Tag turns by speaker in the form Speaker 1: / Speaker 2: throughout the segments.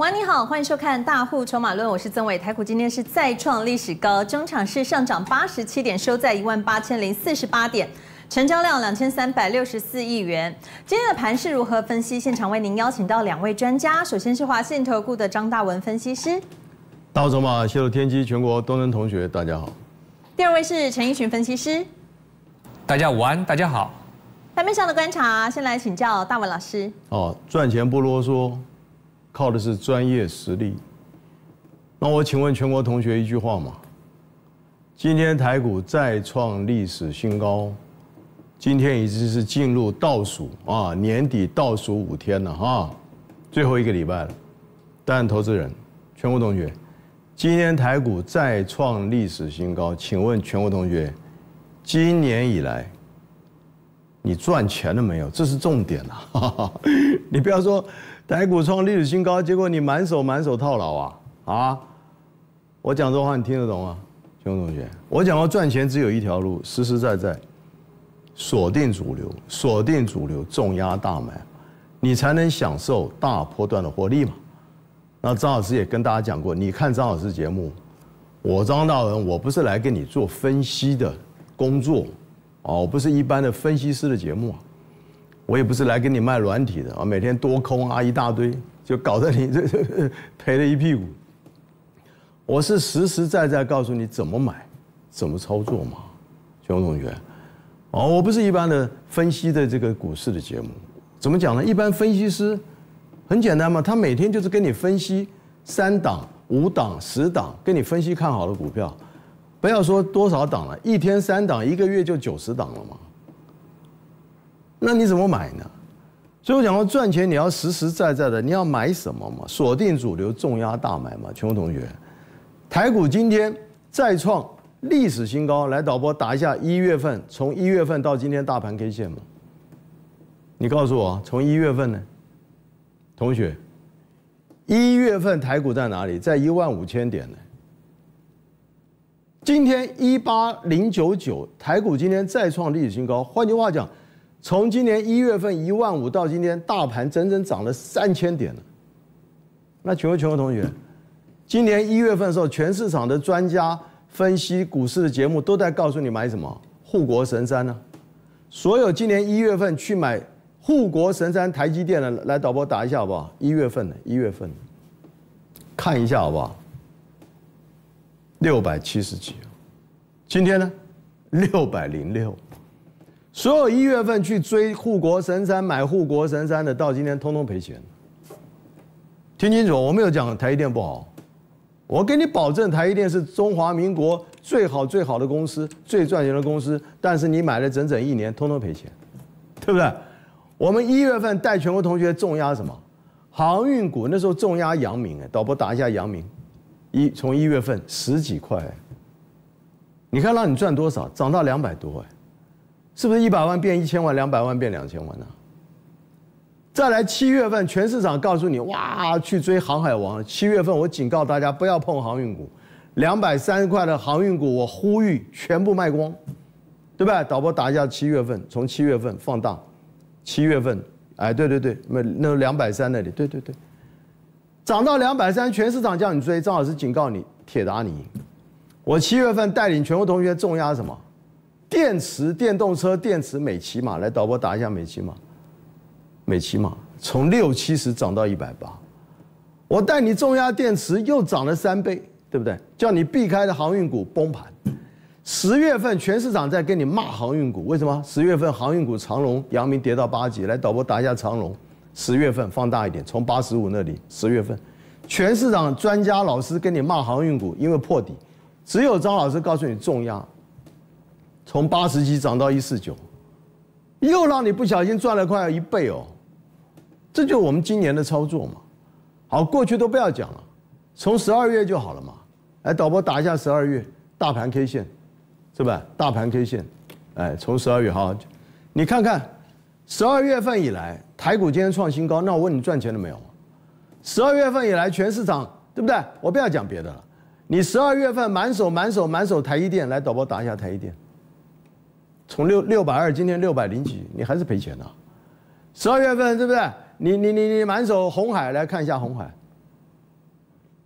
Speaker 1: 晚你好，欢迎收看大户筹码论，我是曾伟。台股今天是再创历史高，中场是上涨八十七点，收在一万八千零四十八点，成交量两千三百六十四亿元。今天的盘是如何分析？现场为您邀请到两位专家，首先是华信投顾的张大文分析师，
Speaker 2: 大筹码泄露天机，全国东能同学大家好。
Speaker 1: 第二位是陈奕群分析师，
Speaker 3: 大家午安，大家好。
Speaker 1: 盘面上的观察，先来请教大文老师。
Speaker 2: 哦，赚钱不啰嗦，靠的是专业实力。那我请问全国同学一句话嘛？今天台股再创历史新高，今天已经是进入倒数啊，年底倒数五天了哈，最后一个礼拜了。但投资人，全国同学，今天台股再创历史新高，请问全国同学，今年以来？你赚钱了没有？这是重点啊！你不要说台股创历史新高，结果你满手满手套牢啊！啊！我讲这话你听得懂吗，熊同学？我讲过赚钱只有一条路，实实在在锁定主流，锁定主流，重压大买，你才能享受大波段的获利嘛。那张老师也跟大家讲过，你看张老师节目，我张大文，我不是来跟你做分析的工作。哦，我不是一般的分析师的节目啊，我也不是来给你卖软体的啊，每天多空啊一大堆，就搞得你这 赔了一屁股。我是实实在在告诉你怎么买，怎么操作嘛，全国同学。哦，我不是一般的分析的这个股市的节目，怎么讲呢？一般分析师很简单嘛，他每天就是跟你分析三档、五档、十档，跟你分析看好的股票。不要说多少档了，一天三档，一个月就九十档了嘛。那你怎么买呢？所以我讲说赚钱你要实实在在的，你要买什么嘛？锁定主流，重压大买嘛。全国同学，台股今天再创历史新高，来导播打一下一月份，从一月份到今天大盘 K 线嘛。你告诉我，从一月份呢？同学，一月份台股在哪里？在一万五千点呢。今天一八零九九，台股今天再创历史新高。换句话讲，从今年一月份一万五到今天，大盘整整涨了三千点了。那请问全国同学，今年一月份的时候，全市场的专家分析股市的节目都在告诉你买什么护国神山呢？所有今年一月份去买护国神山台积电的，来导播打一下好不好？一月份的，一月份的，看一下好不好？六百七十几，今天呢，六百零六。所有一月份去追护国神山、买护国神山的，到今天通通赔钱。听清楚，我没有讲台积电不好，我给你保证，台积电是中华民国最好最好的公司，最赚钱的公司。但是你买了整整一年，通通赔钱，对不对？我们一月份带全国同学重压什么？航运股，那时候重压阳明，哎，导播打一下阳明。一从一月份十几块，你看让你赚多少？涨到两百多，哎，是不是一百万变一千万，两百万变两千万呢？再来七月份，全市场告诉你，哇，去追航海王。七月份我警告大家不要碰航运股，两百三十块的航运股，我呼吁全部卖光，对不对？导播打一下七月份，从七月份放大，七月份，哎，对对对，那那两百三那里，对对对。涨到两百三，全市场叫你追，张老师警告你，铁打你。我七月份带领全国同学重压什么？电池、电动车、电池、美骑马，来导播打一下美骑马。美骑马从六七十涨到一百八，我带你重压电池又涨了三倍，对不对？叫你避开的航运股崩盘。十月份全市场在跟你骂航运股，为什么？十月份航运股长龙、阳明跌到八级，来导播打一下长龙。十月份放大一点，从八十五那里，十月份，全市场专家老师跟你骂航运股，因为破底，只有张老师告诉你重压，从八十几涨到一四九，又让你不小心赚了快要一倍哦，这就是我们今年的操作嘛。好，过去都不要讲了，从十二月就好了嘛。来，导播打一下十二月大盘 K 线，是吧？大盘 K 线，哎，从十二月好，你看看。十二月份以来，台股今天创新高，那我问你赚钱了没有？十二月份以来，全市场对不对？我不要讲别的了，你十二月份满手满手满手台积电，来导播打一下台积电，从六六百二，今天六百零几，你还是赔钱啊。十二月份对不对？你你你你满手红海，来看一下红海，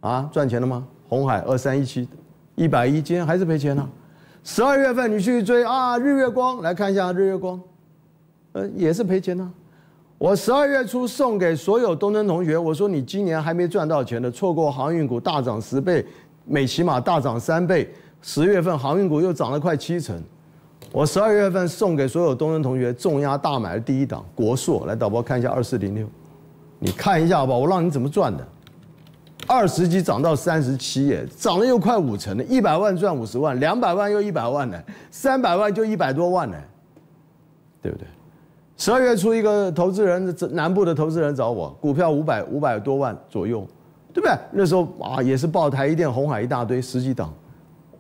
Speaker 2: 啊，赚钱了吗？红海二三一七，一百一，今天还是赔钱呢。十二月份你去追啊，日月光来看一下日月光，呃，也是赔钱呢。我十二月初送给所有东升同学，我说你今年还没赚到钱的，错过航运股大涨十倍，美骑马大涨三倍，十月份航运股又涨了快七成。我十二月份送给所有东升同学重压大买的第一档国硕，来导播看一下二四零六，你看一下吧，我让你怎么赚的。二十级涨到三十七耶，涨了又快五成了，一百万赚五十万，两百万又一百万呢，三百万就一百多万呢，对不对？十二月初一个投资人，南部的投资人找我，股票五百五百多万左右，对不对？那时候啊也是爆台一电、红海一大堆十几档，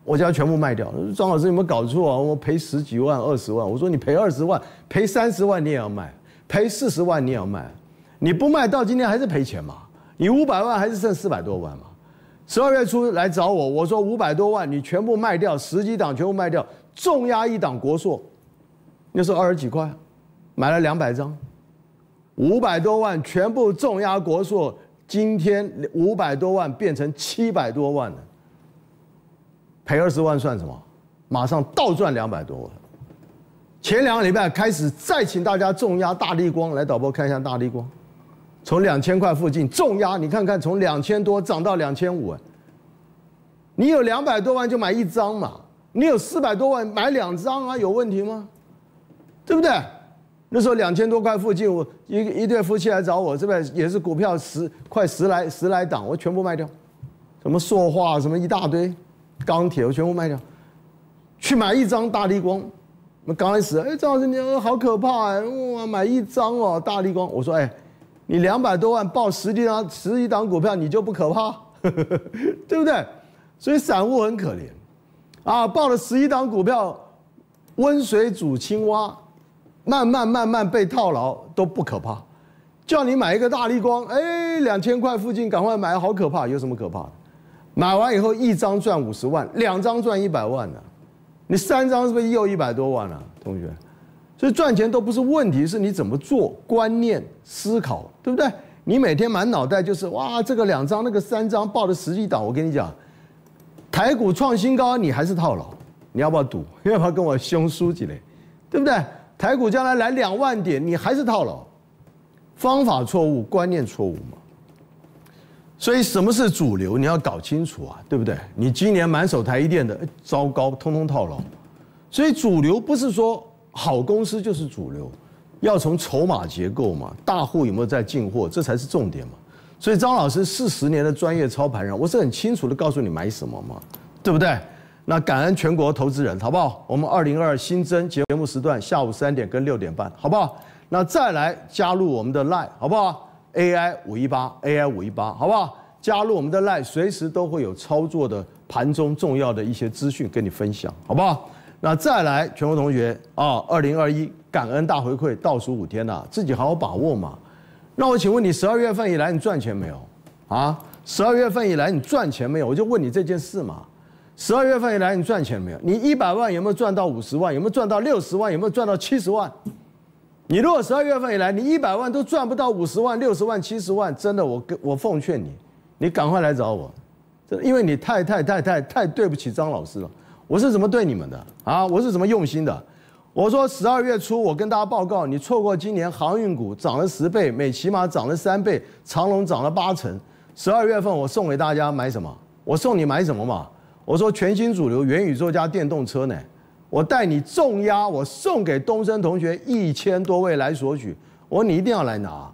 Speaker 2: 我叫他全部卖掉。张老师有没有搞错啊？我赔十几万、二十万，我说你赔二十万、赔三十万你也要卖，赔四十万你也要卖，你不卖到今天还是赔钱嘛？你五百万还是剩四百多万嘛？十二月初来找我，我说五百多万你全部卖掉，十几档全部卖掉，重压一档国硕，那时候二十几块，买了两百张，五百多万全部重压国硕，今天五百多万变成七百多万了，赔二十万算什么？马上倒赚两百多万。前两个礼拜开始再请大家重压大力光，来导播看一下大力光。从两千块附近重压，你看看从两千多涨到两千五，你有两百多万就买一张嘛，你有四百多万买两张啊，有问题吗？对不对？那时候两千多块附近，我一一对夫妻来找我，这边也是股票十快十来十来档，我全部卖掉，什么塑化什么一大堆，钢铁我全部卖掉，去买一张大力光。那刚开始，哎，张老师你好可怕哎，哇，买一张哦大力光，我说哎。你两百多万报十几张十几档股票，你就不可怕，对不对？所以散户很可怜，啊，报了十一档股票，温水煮青蛙，慢慢慢慢被套牢都不可怕。叫你买一个大力光，哎，两千块附近赶快买，好可怕，有什么可怕的？买完以后一张赚五十万，两张赚一百万呢，你三张是不是又一百多万了，同学？所以赚钱都不是问题，是你怎么做、观念、思考，对不对？你每天满脑袋就是哇，这个两张、那个三张报的实际档，我跟你讲，台股创新高，你还是套牢，你要不要赌？要不要跟我凶输几嘞？对不对？台股将来来两万点，你还是套牢，方法错误，观念错误嘛。所以什么是主流，你要搞清楚啊，对不对？你今年满手台一电的，糟糕，通通套牢。所以主流不是说。好公司就是主流，要从筹码结构嘛，大户有没有在进货，这才是重点嘛。所以张老师四十年的专业操盘人，我是很清楚的告诉你买什么嘛，对不对？那感恩全国投资人，好不好？我们二零二二新增节目时段下午三点跟六点半，好不好？那再来加入我们的 Line，好不好？AI 五一八，AI 五一八，好不好？加入我们的 Line，随时都会有操作的盘中重要的一些资讯跟你分享，好不好？那再来，全国同学啊，二零二一感恩大回馈倒数五天了，自己好好把握嘛。那我请问你，十二月份以来你赚钱没有？啊，十二月份以来你赚钱没有？我就问你这件事嘛。十二月份以来你赚钱没有？你一百万有没有赚到五十万？有没有赚到六十万？有没有赚到七十万？你如果十二月份以来你一百万都赚不到五十万、六十万、七十万，真的，我跟我奉劝你，你赶快来找我，这因为你太太太太太对不起张老师了。我是怎么对你们的啊？我是怎么用心的？我说十二月初，我跟大家报告，你错过今年航运股涨了十倍，美起码涨了三倍，长隆涨了八成。十二月份我送给大家买什么？我送你买什么嘛？我说全新主流元宇宙加电动车呢。我带你重压，我送给东升同学一千多位来索取。我说你一定要来拿。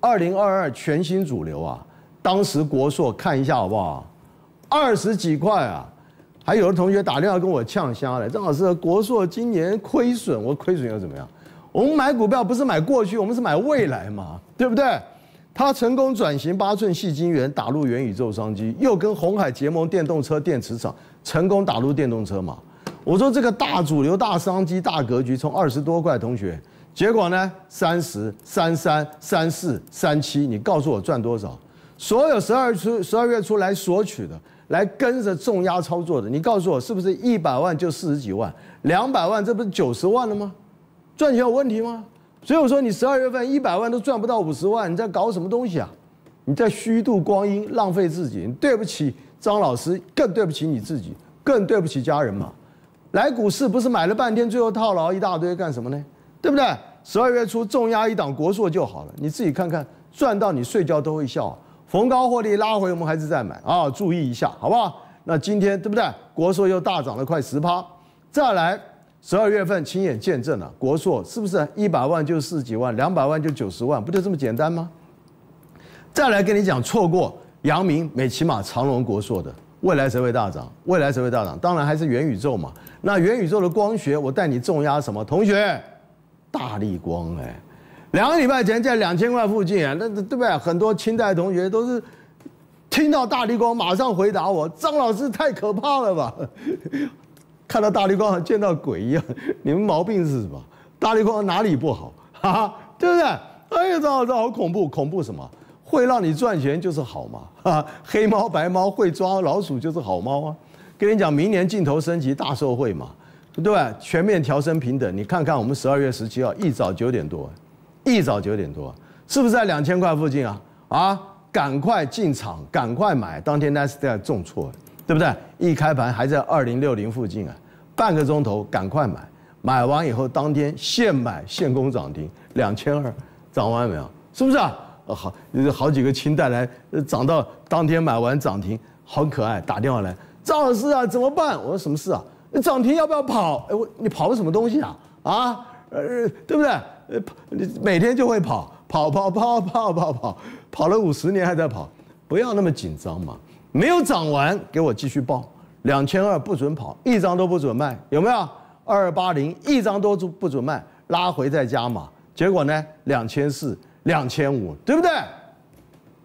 Speaker 2: 二零二二全新主流啊，当时国硕看一下好不好？二十几块啊。还有的同学打电话跟我呛瞎了，张老师，国硕今年亏损，我亏损又怎么样？我们买股票不是买过去，我们是买未来嘛，对不对？他成功转型八寸细晶圆，打入元宇宙商机，又跟红海结盟电动车电池厂，成功打入电动车嘛。我说这个大主流、大商机、大格局，从二十多块同学，结果呢，三十三、三三四、三七，你告诉我赚多少？所有十二出十二月初来索取的。来跟着重压操作的，你告诉我是不是一百万就四十几万，两百万这不是九十万了吗？赚钱有问题吗？所以我说你十二月份一百万都赚不到五十万，你在搞什么东西啊？你在虚度光阴，浪费自己，你对不起张老师，更对不起你自己，更对不起家人嘛。来股市不是买了半天，最后套牢一大堆干什么呢？对不对？十二月初重压一档国硕就好了，你自己看看，赚到你睡觉都会笑。逢高获利拉回，我们还是在买啊，注意一下，好不好？那今天对不对？国硕又大涨了快十趴，再来十二月份亲眼见证了国硕是不是一百万就四十几万，两百万就九十万，不就这么简单吗？再来跟你讲，错过阳明、美骑马、长隆、国硕的未来谁会大涨？未来谁会大涨？当然还是元宇宙嘛。那元宇宙的光学，我带你重压什么？同学，大力光哎，两个礼拜前在两千块附近啊，那对不对？很多清代同学都是听到大力光马上回答我：张老师太可怕了吧？看到大力光像见到鬼一样，你们毛病是什么？大力光哪里不好？哈哈，对不对？哎呀，张老师好恐怖，恐怖什么？会让你赚钱就是好嘛，哈，黑猫白猫会抓老鼠就是好猫啊！跟你讲，明年镜头升级大受惠嘛，对不对？全面调升平等，你看看我们十二月十七号一早九点多，一早九点多，是不是在两千块附近啊？啊，赶快进场，赶快买，当天 n 斯达克重挫，对不对？一开盘还在二零六零附近啊，半个钟头赶快买，买完以后当天现买现攻涨停，两千二涨完没有？是不是啊？呃，好，好几个清代来涨到当天买完涨停，好可爱。打电话来，张老师啊，怎么办？我说什么事啊？涨停要不要跑？哎，我你跑个什么东西啊？啊，呃，对不对？呃，你每天就会跑，跑跑跑跑跑跑，跑了五十年还在跑，不要那么紧张嘛。没有涨完，给我继续报，两千二不准跑，一张都不准卖，有没有？二八零一张都不准卖，拉回再加码，结果呢？两千四。两千五，对不对？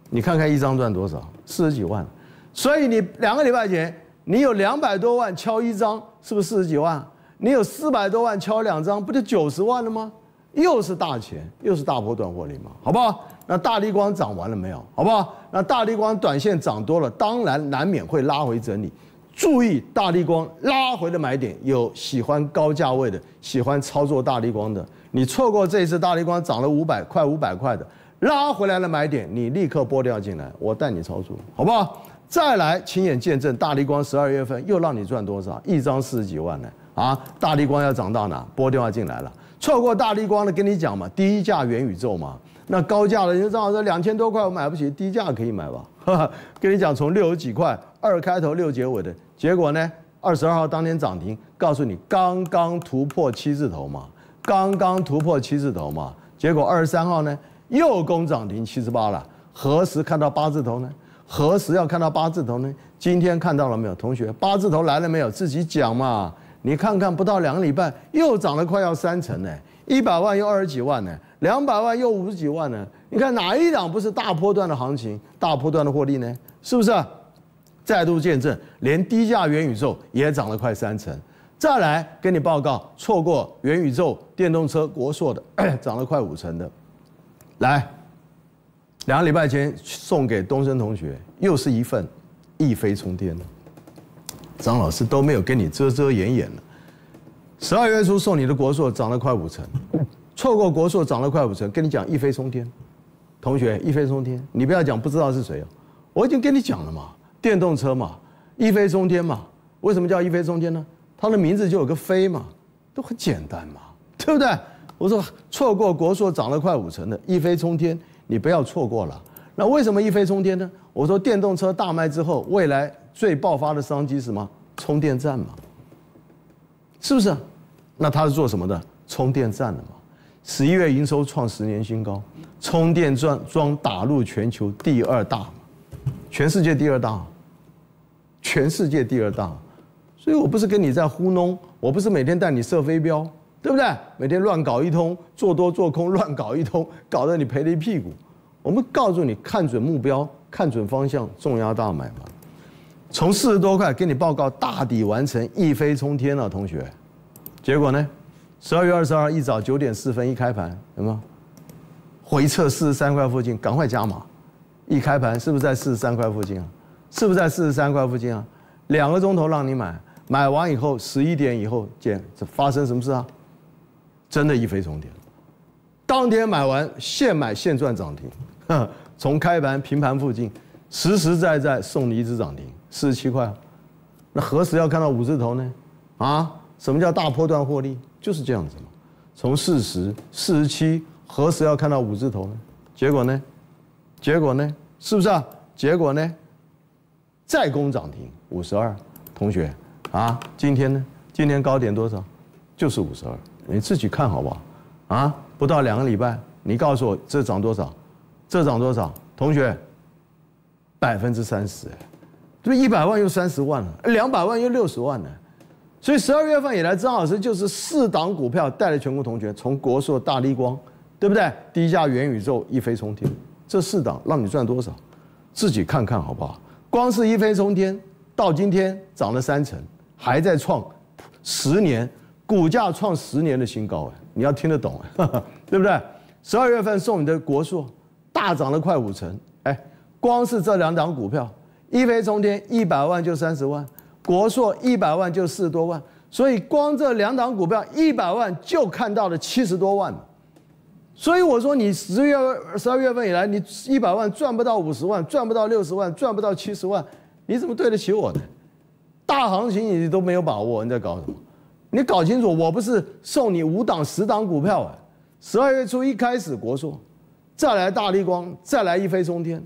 Speaker 2: 你看看一张赚多少，四十几万。所以你两个礼拜前，你有两百多万敲一张，是不是四十几万？你有四百多万敲两张，不就九十万了吗？又是大钱，又是大波段获利嘛，好不好？那大力光涨完了没有？好不好？那大力光短线涨多了，当然难免会拉回整理。注意大力光拉回的买点，有喜欢高价位的，喜欢操作大力光的。你错过这一次大力光涨了五百块五百块的拉回来的买点，你立刻拨掉进来，我带你操作，好不好？再来亲眼见证大力光十二月份又让你赚多少？一张四十几万呢？啊，大力光要涨到哪？拨电话进来了。错过大力光的跟你讲嘛，低价元宇宙嘛。那高价的，你正好说两千多块我买不起，低价可以买吧？跟你讲，从六十几块二开头六结尾的结果呢？二十二号当天涨停，告诉你刚刚突破七字头嘛。刚刚突破七字头嘛，结果二十三号呢又攻涨停七十八了。何时看到八字头呢？何时要看到八字头呢？今天看到了没有，同学？八字头来了没有？自己讲嘛。你看看，不到两个礼拜又涨了快要三成呢，一百万又二十几万呢，两百万又五十几万呢。你看哪一档不是大波段的行情，大波段的获利呢？是不是？再度见证，连低价元宇宙也涨了快三成。再来跟你报告，错过元宇宙电动车国硕的 涨了快五成的，来，两个礼拜前送给东升同学，又是一份一飞冲天，张老师都没有跟你遮遮掩掩了。十二月初送你的国硕涨了快五成，错过国硕涨了快五成，跟你讲一飞冲天，同学一飞冲天，你不要讲不知道是谁哦，我已经跟你讲了嘛，电动车嘛，一飞冲天嘛，为什么叫一飞冲天呢？它的名字就有个飞嘛，都很简单嘛，对不对？我说错过国硕涨了快五成的，一飞冲天，你不要错过了。那为什么一飞冲天呢？我说电动车大卖之后，未来最爆发的商机是什么？充电站嘛，是不是？那它是做什么的？充电站的嘛。十一月营收创十年新高，充电桩桩打入全球第二大，全世界第二大，全世界第二大。所以我不是跟你在糊弄，我不是每天带你射飞镖，对不对？每天乱搞一通，做多做空，乱搞一通，搞得你赔了一屁股。我们告诉你，看准目标，看准方向，重压大买嘛。从四十多块给你报告大底完成，一飞冲天了，同学。结果呢？十二月二十二一早九点四分一开盘，有没有？回撤四十三块附近，赶快加码。一开盘是不是在四十三块附近啊？是不是在四十三块附近啊？两个钟头让你买。买完以后，十一点以后见，这发生什么事啊？真的，一飞冲天，当天买完现买现赚涨停，从开盘平盘附近，实实在在送你一只涨停，四十七块。那何时要看到五字头呢？啊，什么叫大波段获利？就是这样子嘛。从四十、四十七，何时要看到五字头呢？结果呢？结果呢？是不是啊？结果呢？再攻涨停五十二，同学啊，今天呢？今天高点多少？就是五十二，你自己看好不好？啊，不到两个礼拜，你告诉我这涨多少？这涨多少？同学，百分之三十，这一百万又三十万了，两百万又六十万了。所以十二月份以来，张老师就是四档股票带着全国同学，从国硕、大力光，对不对？低价元宇宙一飞冲天，这四档让你赚多少？自己看看好不好？光是一飞冲天到今天涨了三成，还在创十年股价创十年的新高哎，你要听得懂哎，对不对？十二月份送你的国硕大涨了快五成，哎，光是这两档股票一飞冲天一百万就三十万，国硕一百万就四十多万，所以光这两档股票一百万就看到了七十多万。所以我说，你十月十二月份以来，你一百万赚不到五十万，赚不到六十万，赚不到七十万，你怎么对得起我呢？大行情你都没有把握，你在搞什么？你搞清楚，我不是送你五档十档股票啊！十二月初一开始国硕，再来大力光，再来一飞冲天，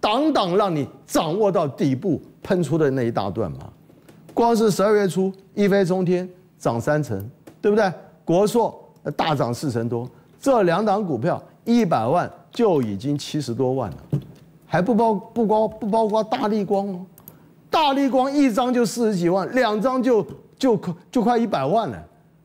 Speaker 2: 档档让你掌握到底部喷出的那一大段嘛。光是十二月初一飞冲天涨三成，对不对？国硕大涨四成多。这两档股票一百万就已经七十多万了，还不包不包不包括大力光哦，大力光一张就四十几万，两张就就就快一百万了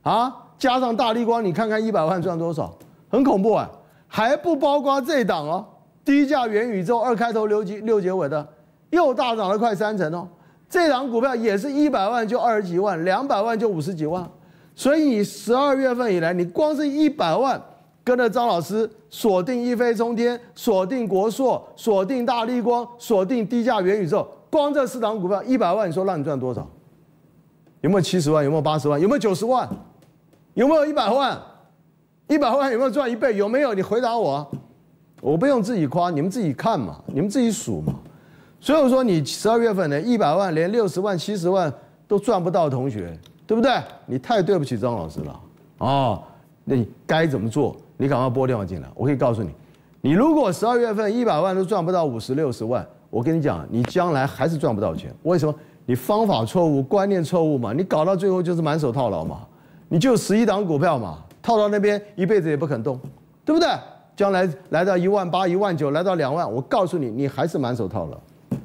Speaker 2: 啊！加上大力光，你看看一百万赚多少，很恐怖啊！还不包括这档哦，低价元宇宙二开头六结六结尾的，又大涨了快三成哦。这档股票也是一百万就二十几万，两百万就五十几万，所以你十二月份以来，你光是一百万。跟着张老师锁定一飞冲天，锁定国硕，锁定大力光，锁定低价元宇宙，光这四档股票一百万，你说让你赚多少？有没有七十万？有没有八十万？有没有九十万？有没有一百万？一百万有没有赚一倍？有没有？你回答我，我不用自己夸，你们自己看嘛，你们自己数嘛。所以我说，你十二月份的一百万连六十万、七十万都赚不到，同学，对不对？你太对不起张老师了啊！那你该怎么做？你赶快拨电话进来，我可以告诉你，你如果十二月份一百万都赚不到五十六十万，我跟你讲，你将来还是赚不到钱。为什么？你方法错误，观念错误嘛，你搞到最后就是满手套牢嘛。你就十一档股票嘛，套到那边一辈子也不肯动，对不对？将来来到一万八、一万九，来到两万，我告诉你，你还是满手套牢。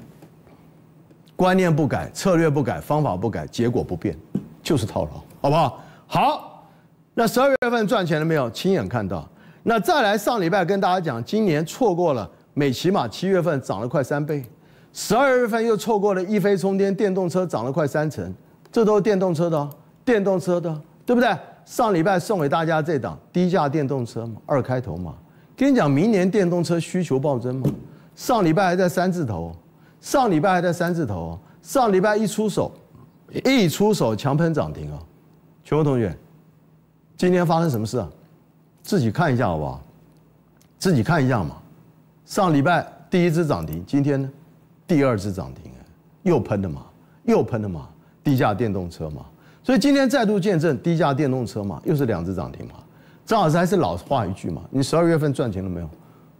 Speaker 2: 观念不改，策略不改，方法不改，结果不变，就是套牢，好不好？好。那十二月份赚钱了没有？亲眼看到。那再来上礼拜跟大家讲，今年错过了美骑马七月份涨了快三倍，十二月份又错过了一飞冲天电动车涨了快三成，这都是电动车的，电动车的，对不对？上礼拜送给大家这档低价电动车嘛，二开头嘛，跟你讲明年电动车需求暴增嘛。上礼拜还在三字头，上礼拜还在三字头，上礼拜一出手，一出手强喷涨停啊，全国同学。今天发生什么事啊？自己看一下好不好？自己看一下嘛。上礼拜第一只涨停，今天呢，第二只涨停，又喷了嘛，又喷了嘛，低价电动车嘛。所以今天再度见证低价电动车嘛，又是两只涨停嘛。张老师还是老话一句嘛，你十二月份赚钱了没有？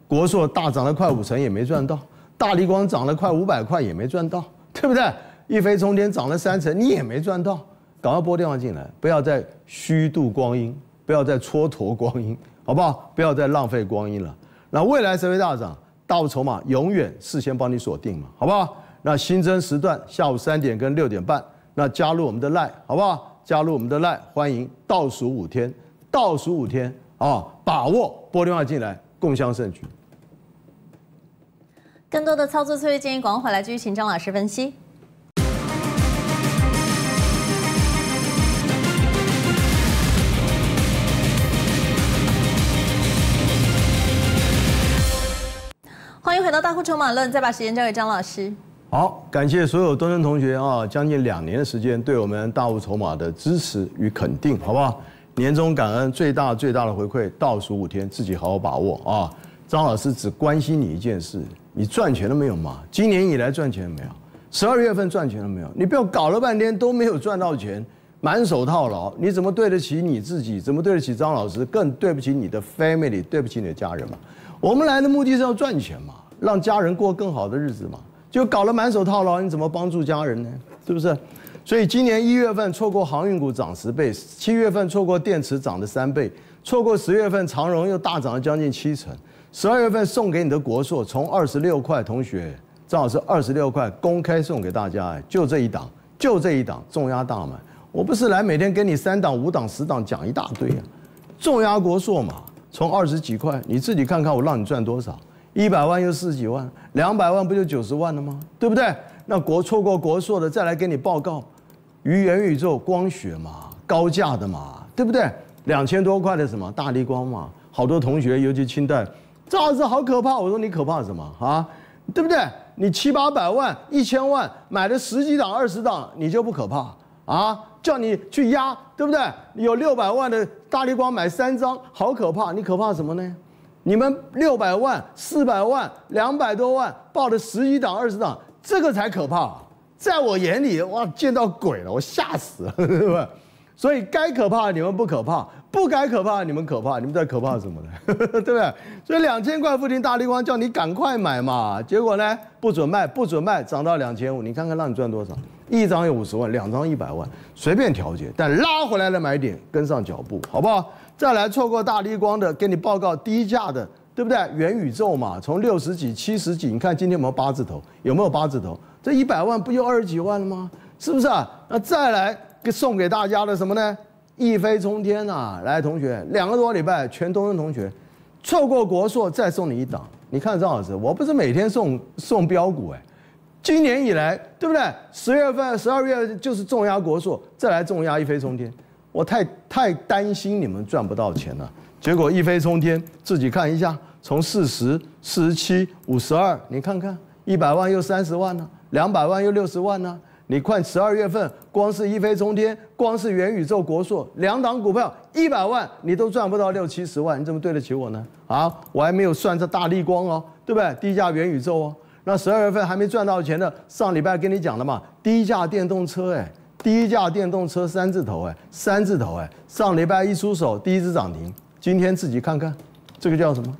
Speaker 2: 国硕大涨了快五成也没赚到，大力光涨了快五百块也没赚到，对不对？一飞冲天涨了三成你也没赚到。赶快拨电话进来，不要再虚度光阴，不要再蹉跎光阴，好不好？不要再浪费光阴了。那未来谁会大涨？大筹码永远事先帮你锁定嘛，好不好？那新增时段下午三点跟六点半，那加入我们的 line，好不好？加入我们的 line，欢迎倒数五天，倒数五天啊，把握拨电话进来，共襄盛举。
Speaker 1: 更多的操作策略建议，广回来继续请张老师分析。回到大户筹码论，再把时间交给张老师。
Speaker 2: 好，感谢所有东升同学啊，将近两年的时间对我们大户筹码的支持与肯定，好不好？年终感恩最大最大的回馈，倒数五天，自己好好把握啊！张老师只关心你一件事：你赚钱了没有嘛？今年以来赚钱了没有？十二月份赚钱了没有？你不要搞了半天都没有赚到钱，满手套牢，你怎么对得起你自己？怎么对得起张老师？更对不起你的 family，对不起你的家人嘛？我们来的目的是要赚钱嘛，让家人过更好的日子嘛。就搞了满手套牢，你怎么帮助家人呢？是不是？所以今年一月份错过航运股涨十倍，七月份错过电池涨了三倍，错过十月份长荣又大涨了将近七成。十二月份送给你的国硕从二十六块，同学正好是二十六块，公开送给大家，就这一档，就这一档重压大买。我不是来每天给你三档、五档、十档讲一大堆啊，重压国硕嘛，从二十几块，你自己看看我让你赚多少，一百万又十几万，两百万不就九十万了吗？对不对？那国错过国硕的再来给你报告，于元宇宙光学嘛，高价的嘛，对不对？两千多块的什么大力光嘛，好多同学尤其清代。张老师好可怕！我说你可怕什么啊？对不对？你七八百万、一千万买了十几档、二十档，你就不可怕啊？叫你去压，对不对？有六百万的大力光买三张，好可怕！你可怕什么呢？你们六百万、四百万、两百多万报的十几档、二十档，这个才可怕。在我眼里，哇，见到鬼了，我吓死了，对吧？所以该可怕你们不可怕。不该可怕，你们可怕，你们在可怕什么呢？对不对？所以两千块附近大力光叫你赶快买嘛，结果呢不准卖，不准卖，涨到两千五，你看看让你赚多少？一张有五十万，两张一百万，随便调节，但拉回来的买点跟上脚步，好不好？再来错过大力光的，给你报告低价的，对不对？元宇宙嘛，从六十几、七十几，你看今天有没有八字头？有没有八字头？这一百万不就二十几万了吗？是不是啊？那再来送给大家的什么呢？一飞冲天啊！来，同学，两个多礼拜，全东升同学错过国硕，再送你一档。你看张老师，我不是每天送送标股哎，今年以来，对不对？十月份、十二月就是重压国硕，再来重压一飞冲天。我太太担心你们赚不到钱了，结果一飞冲天，自己看一下，从四十四十七、五十二，你看看，一百万又三十万呢，两百万又六十万呢。你看十二月份，光是一飞冲天，光是元宇宙国硕两档股票一百万，你都赚不到六七十万，你怎么对得起我呢？啊，我还没有算这大力光哦，对不对？低价元宇宙哦，那十二月份还没赚到钱的，上礼拜跟你讲了嘛，低价电动车哎，第一架电动车三字头哎，三字头哎，上礼拜一出手第一只涨停，今天自己看看，这个叫什么？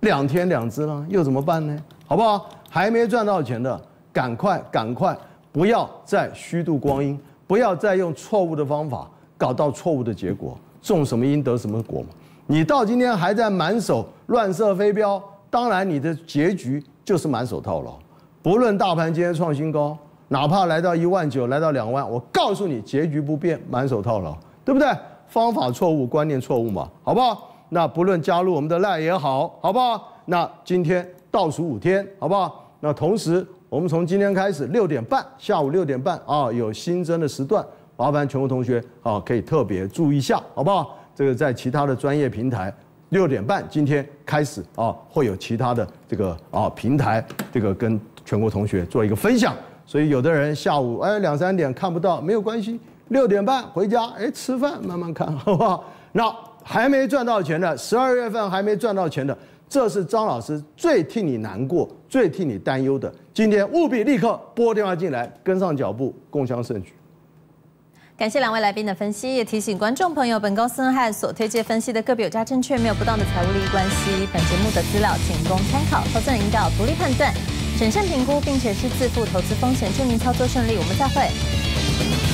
Speaker 2: 两天两只了，又怎么办呢？好不好？还没赚到钱的，赶快赶快。不要再虚度光阴，不要再用错误的方法搞到错误的结果，种什么因得什么果嘛。你到今天还在满手乱射飞镖，当然你的结局就是满手套牢。不论大盘今天创新高，哪怕来到一万九，来到两万，我告诉你，结局不变，满手套牢，对不对？方法错误，观念错误嘛，好不好？那不论加入我们的赖也好，好不好？那今天倒数五天，好不好？那同时。我们从今天开始，六点半，下午六点半啊，有新增的时段，麻烦全国同学啊，可以特别注意一下，好不好？这个在其他的专业平台，六点半今天开始啊，会有其他的这个啊平台，这个跟全国同学做一个分享。所以有的人下午哎两三点看不到，没有关系，六点半回家哎吃饭慢慢看，好不好？那还没赚到钱的，十二月份还没赚到钱的。这是张老师最替你难过、最替你担忧的。今天务必立刻拨电话进来，跟上脚步，共襄盛举。
Speaker 1: 感谢两位来宾的分析，也提醒观众朋友，本公司和所推荐分析的个别有价证券没有不当的财务利益关系。本节目的资料仅供参考，投资人引导独立判断、审慎评估，并且是自负投资风险。祝您操作顺利，我们再会。